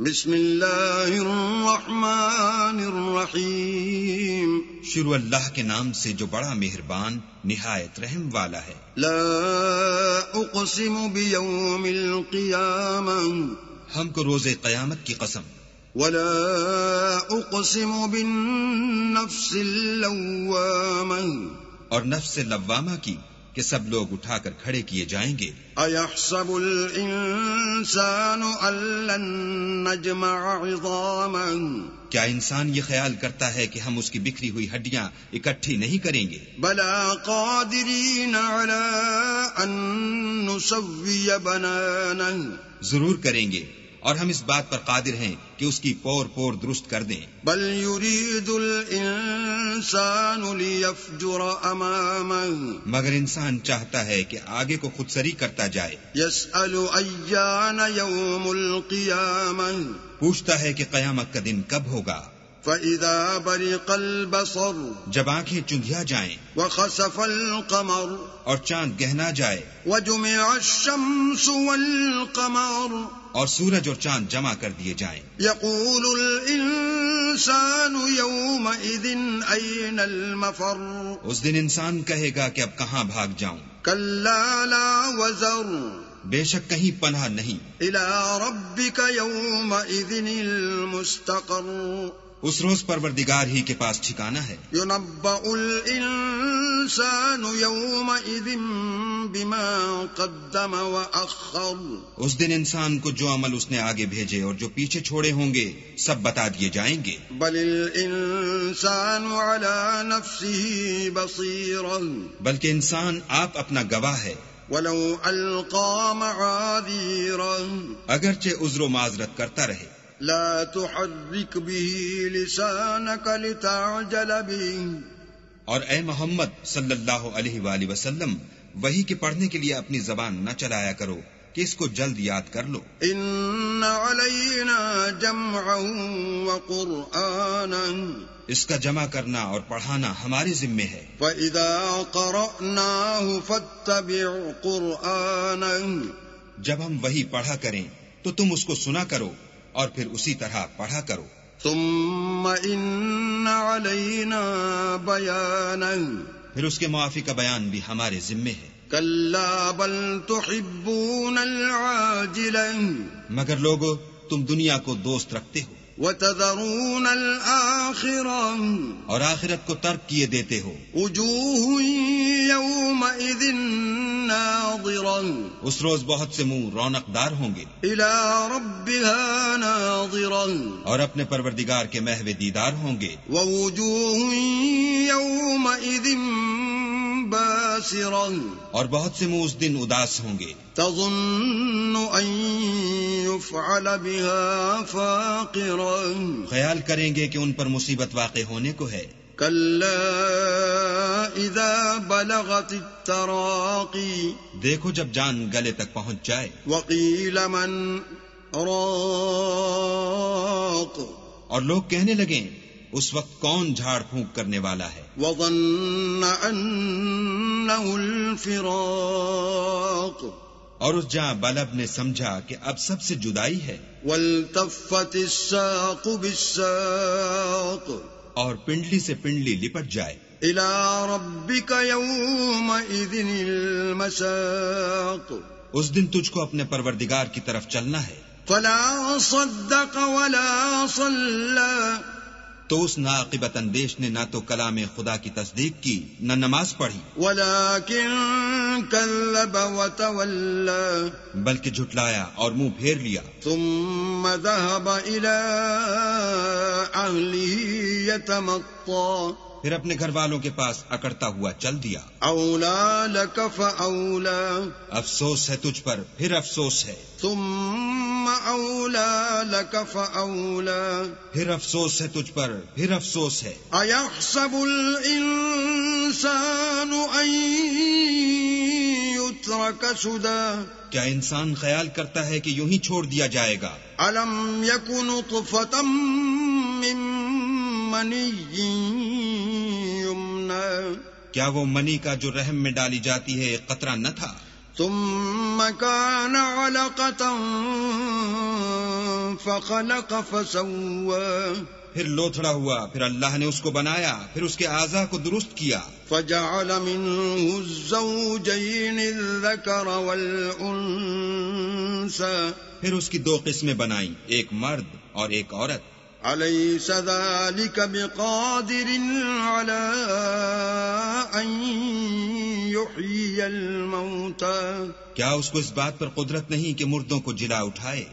بسم اللہ الرحمن الرحیم شروع اللہ کے نام سے جو بڑا مہربان نہایت رحم والا ہے۔ لا اقسم بیوم القیامہ ہم کو روز قیامت کی قسم۔ ولا اقسم بالنفس اللوامہ اور نفس لوامہ کی۔ کہ سب لوگ اٹھا کر کھڑے کیے جائیں گے۔ ایحسب الانسان لن نجمع عظاما۔ کیا انسان یہ خیال کرتا ہے کہ ہم اس کی بکھری ہوئی ہڈیاں اکٹھی نہیں کریں گے؟ بلا قادرین علی ان نسوی بنانا۔ ضرور کریں گے۔ اور ہم اس بات پر قادر ہیں کہ اس کی پور پور درست کر دیں۔ بل يريد الانسان ليفجر امامه مگر انسان چاہتا ہے کہ آگے کو خود سری کرتا جائے۔ يسأل ايان يوم پوچھتا ہے کہ قیامت کا دن کب ہوگا۔ فإذا برق البصر۔ جب آنکھیں چندھیا جائیں۔ وخسف القمر۔ اور چاند گہنا جائے۔ وجمع الشمس والقمر۔ اور سورج اور چاند جمع کر دیے جائیں۔ يقول الانسان يومئذ اين المفر؟ اس دن انسان کہے گا کہ اب کہاں بھاگ جاؤں؟ كلا لا وزر۔ بے شک کہیں پناہ نہیں۔ الى ربك يومئذ المستقر۔ اس روز پروردگار ہی کے پاس ٹھکانا ہے۔ الانسان بما قدم واخر اس دن انسان کو جو عمل اس نے آگے بھیجے اور جو پیچھے چھوڑے ہوں گے سب بتا دیے جائیں گے۔ بل الانسان على نفسه بصيرا بلکہ انسان آپ اپنا گواہ ہے۔ ولو القى معاذيرا۔ اگرچہ عذر و معذرت کرتا رہے۔ لا تحرك به لسانك لتعجل به اور اے محمد صلی اللہ علیہ وآلہ وسلم وہی کے پڑھنے کے لیے اپنی زبان نہ چلایا کرو کہ اس کو جلد یاد کر لو۔ ان علينا جمعه وقرآنا اس کا جمع کرنا اور پڑھانا ہمارے ذمے ہے۔ فإذا قرأناه فاتبع قرآنا. جب ہم وہی پڑھا کریں تو تم اس کو سنا کرو۔ اور پھر اسی طرح پڑھا کرو۔ ثم ان علينا بيانا پھر اس کے معافی کا بیان بھی ہمارے ذمے ہے۔ كلا بل تحبون العاجلة مگر لوگو تم دنیا کو دوست رکھتے ہو۔ وتذرون الآخرة اور آخرت کو ترک کیے دیتے ہو۔ وجوه يومئذ ناظرة اس روز بہت سے منہ رونق دار ہوں گے۔ إلى ربها ناظرة اور اپنے پروردگار کے محو دیدار ہوں گے۔ ووجوه يومئذ باسرة اور بہت سے منہ اس دن اداس ہوں گے۔ تظن أن يفعل بها فاقرة خیال کریں گے کہ ان پر مصیبت واقع ہونے کو ہے۔ كلا إذا بلغت التراقي دیکھو جب جان گلے تک پہنچ جائے۔ وقيل من راق اور لوگ کہنے لگیں اس وقت کون جھاڑ پھونک کرنے والا ہے؟ وظن أنه الفراق. اور اس جہاں بلب نے سمجھا کہ اب سب سے جدائی ہے۔ والتفت الساق بالساق. اور پنڈلی سے پنڈلی لپٹ جائے۔ إلى ربك يومئذ المساق. اس دن تجھ کو اپنے پروردگار کی طرف چلنا ہے۔ فلا صدق ولا صلى تو اس ناقبت اندیش نے نہ تو کلام خدا کی تصدیق کی نہ نماز پڑھی۔ بلکہ جھٹلایا اور منہ پھیر لیا۔ ثم ذهب إلى أهله يتمطى۔ پھر اپنے گھر والوں کے پاس اکڑتا ہوا چل دیا۔ أولى لك فأولى افسوس ہے تجھ پر پھر افسوس ہے۔ ثم أولى لك فأولى پھر افسوس ہے تجھ پر پھر افسوس ہے۔ أيحسب الإنسان أن يترك سدى کیا انسان خیال کرتا ہے کہ یوں ہی چھوڑ دیا جائے گا؟ ألم يكن طفة من مني يمنى کیا وہ منی کا جو رحم میں ڈالی جاتی ہے ایک قطرہ نہ تھا؟ ثم كان علقة فخلق فسوى. پھر لوتھڑا ہوا پھر اللہ نے اس کو بنایا پھر اس کے اعضا کو درست کیا۔ فجعل منه الزوجين الذكر والأنثى. پھر اس کی دو قسمیں بنائی ایک مرد اور ایک عورت۔ أليس ذلك بقادر على أن يحيي الموتى کیا اس کو اس بات پر قدرت نہیں کہ مردوں کو جلا اٹھائے؟